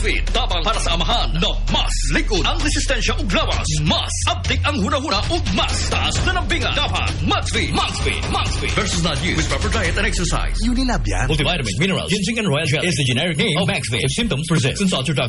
outfit. tabang para sa amahan na mas likod ang resistensya ug lawas. Mas update ang huna-huna ug mas taas na ng binga. Dapat Maxvit. Maxvit. Maxvit. versus not used with proper diet and exercise. Unilab yan. multivitamin minerals, ginseng and royal jelly is the generic name of Maxvit. If symptoms persist, consult your doctor.